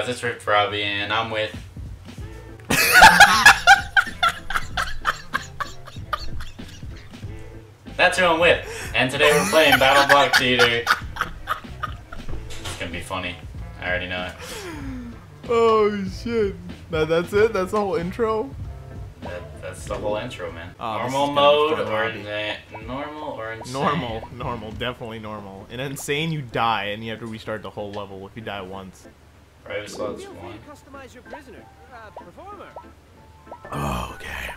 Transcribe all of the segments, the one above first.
guys? It's Ripped Robby, and I'm with. That's who I'm with. And today we're playing BattleBlock Theater. It's gonna be funny. I already know it. Oh shit. That, that's it? That's the whole intro? That, that's the whole intro, man. Oh, normal is gonna be mode or normal or insane? Normal. Normal. Definitely normal. In insane, you die and you have to restart the whole level if you die once. Private slots Feel free one. to customize your prisoner, uh, performer. Oh, okay.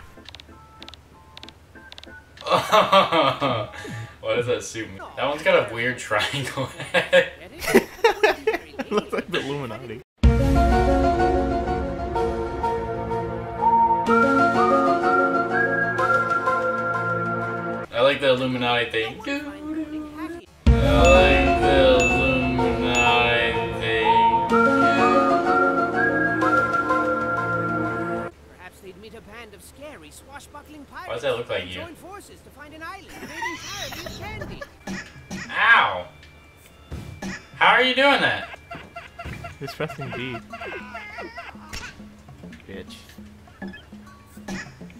what does that suit me? That one's got a weird triangle head. It? Looks like the Illuminati. I like the Illuminati thing. Why does that look like and you? Join forces to find an island made entirely candy. Ow! How are you doing that? He's pressing B. Bitch.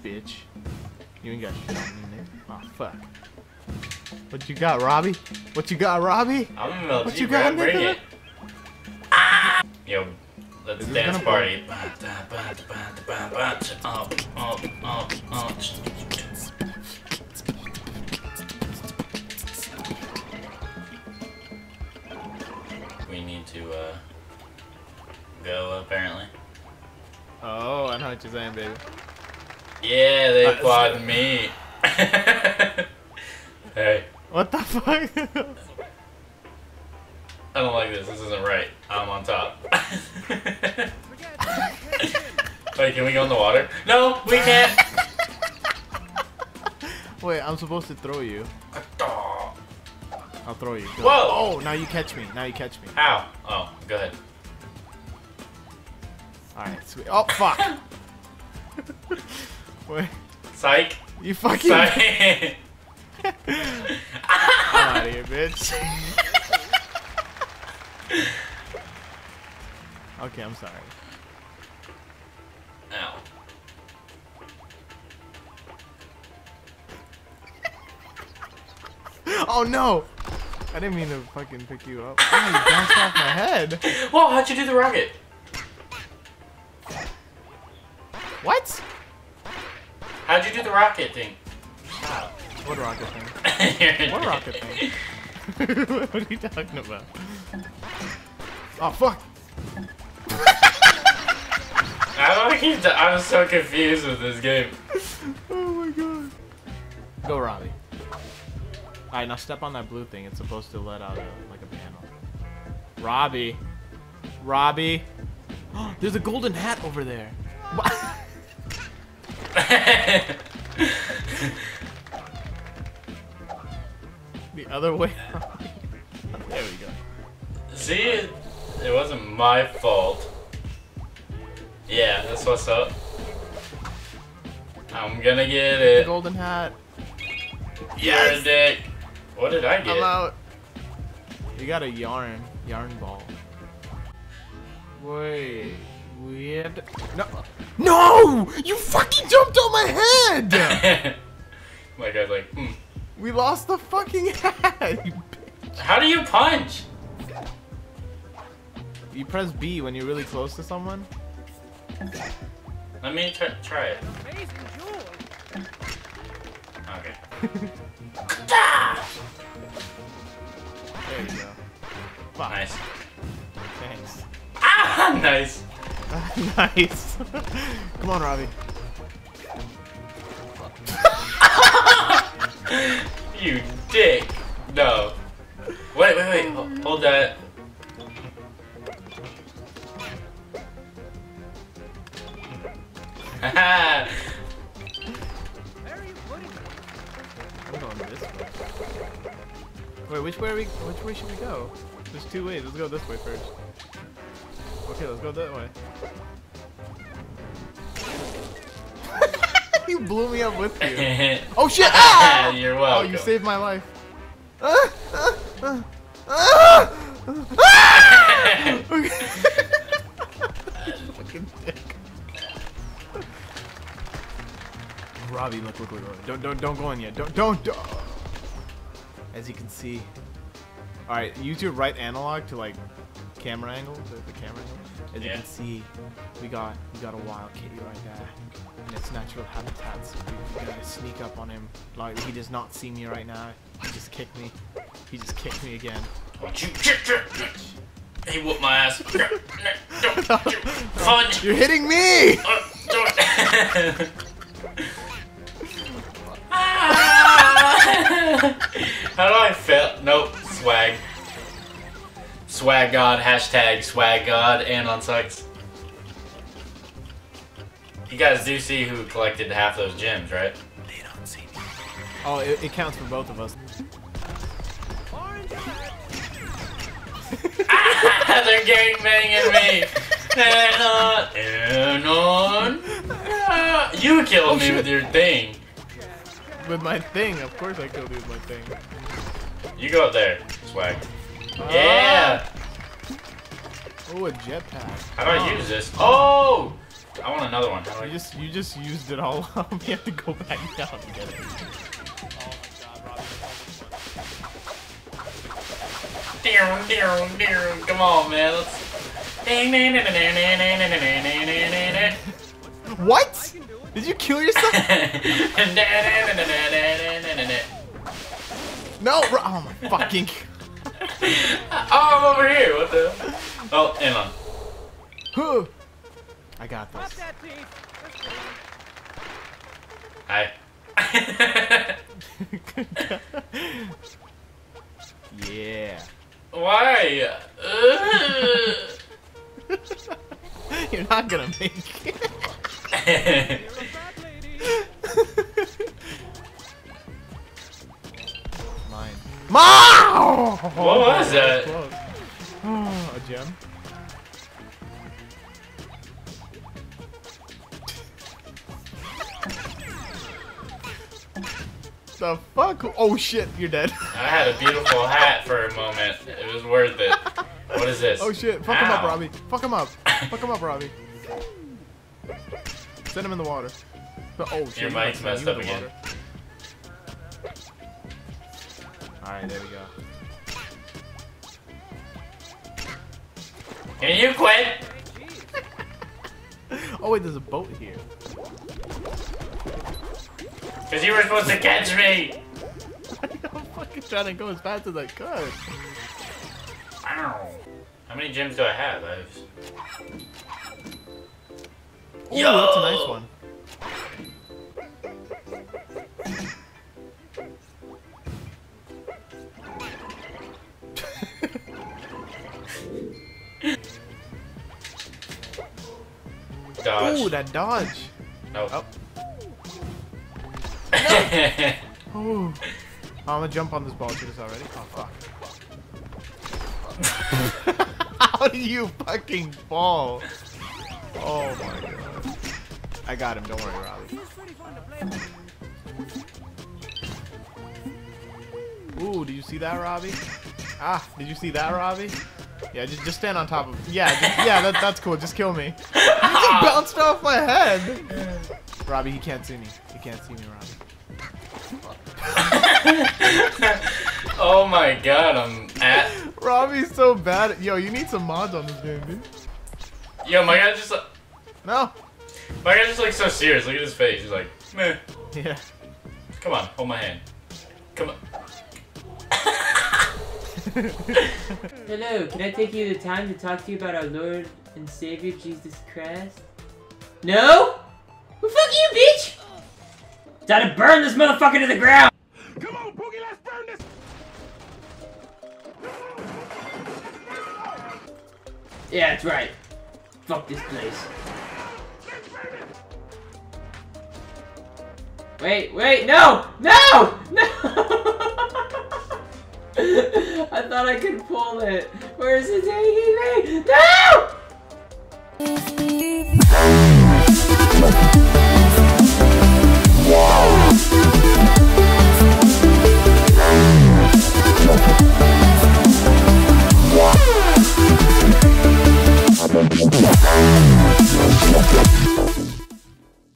Bitch. You ain't got shit on me, Nick. Oh, fuck. What you got, Robbie? What you got, Robbie? I'm in the What MLG, you got. Bring nigga? it. Ah! Yo, let's dance party. Up, up, up, up. To, uh, go, apparently. Oh, I know what you're saying, baby. Yeah, they Uh, applaud me. hey, What the fuck? I don't like this. This isn't right. I'm on top. Wait, can we go in the water? No, we can't. Wait, I'm supposed to throw you. I'll throw you. Go. Whoa! Oh, now you catch me. Now you catch me. How? Oh, go ahead. Alright, sweet. Oh, fuck. Wait, Psych. you fucking. Psych. I'm out of here, bitch. okay, I'm sorry. Ow. Oh no! I didn't mean to fucking pick you up. Oh, you bounced off my head. Whoa, how'd you do the rocket? What? How'd you do the rocket thing? Wow. What rocket thing? What rocket thing? what are you talking about? Oh fuck! I don't keep. I'm so confused with this game. Oh my god. Go, Robbie. Alright, now step on that blue thing. It's supposed to let out a, like a panel. Robbie. Robbie. There's a golden hat over there. the other way. there we go. See, it, it wasn't my fault. Yeah, that's what's up. I'm gonna get The it. golden hat. You're a dick. What did I I'm get? out. You got a yarn. Yarn ball. Wait. We had. No. No! You fucking jumped on my head! my guy's like, hmm. we lost the fucking hat! You, bitch. How do you punch? you press B when you're really close to someone? Let me try, try it. Okay. There you go. Fuck. Nice. Thanks. Ah, nice. nice. Come on, Robbie. You dick. No. Wait, wait, wait. Ho- Hold that. Haha. Wait, which way are we? Which way should we go? There's two ways. Let's go this way first. Okay, let's go that way. you blew me up with you. Oh shit! Ah! You're welcome. Oh, you saved my life. Ah! Ah! Ah! Ah! Ah! Okay. fucking dick. Robbie, look, look, look, look. Don't, don't, don't go in yet. Don't, don't, don't. As you can see. All right, use your right analog to like camera angle, the, the camera angle. As you can see, we got we got a wild kitty right there in its natural habitat. So we, we gotta sneak up on him. Like he does not see me right now. He just kicked me. He just kicked me again. Don't you, he whooped my ass. Don't you, fun. You're hitting me! Uh, How do I fail? Nope. Swag. Swag God. Hashtag swag God. And on sucks. You guys do see who collected half those gems, right? They don't see me. Oh, it, it counts for both of us. Orange. They're gangbanging me. And on, and on. Ah, You killed Oh, me with your thing. With my thing, of course I killed you with my thing. You go up there, Swag. Uh, yeah! Oh, a jetpack. How do I oh. use this? Oh! I want another one. You I... just you just used it all up. We have to go back down to get it. Come on, man. Let's. What? Did you kill yourself? no, bro. Oh my fucking. Oh, I'm over here. What the? Oh, hang on. Huh. I got this. that thief. Let's go. Hi. yeah. Why? You're not gonna make it. Mine. Mine. What was that? Close. Oh, a gem. The fuck? Oh shit, you're dead. I had a beautiful hat for a moment. It was worth it. What is this? Oh shit, fuck him up, Robbie. Fuck him up. Fuck him up, Robbie. Send him in the water. Oh shit. Your you mic's messed send up in again. the water. Alright, there we go. Can you quit? Oh wait, there's a boat here. Because you were supposed to catch me. I'm fucking trying to go as fast as I could. Ow. How many gems do I have? I have... Ooh, that's a nice one. Dodge. Ooh, that dodge. no. Oh. Ooh. I'm gonna jump on this ball. Shoot us already. Oh fuck. How do you fucking fall? Oh my god. I got him. Don't worry, Robbie. He's pretty fun to play with. Ooh, did you see that, Robbie? Ah, did you see that, Robbie? Yeah, just just stand on top of. Yeah, just, yeah, that, that's cool. Just kill me. You just bounced off my head. Robbie, he can't see me. He can't see me, Robbie. oh my god, I'm at. Robbie's so bad. Yo, you need some mods on this game, dude. Yo, my guy just. No. My guy just looks so serious. Look at his face. He's like, meh. Yeah. Come on, hold my hand. Come on. Hello, can I take you the time to talk to you about our Lord and Savior Jesus Christ? No? Well, fuck you, bitch! Time to burn this motherfucker to the ground! Come on, Boogie, let's burn this. Yeah, that's right. Fuck this place. Wait, wait, no! No! No! I thought I could pull it. Where's the me? No!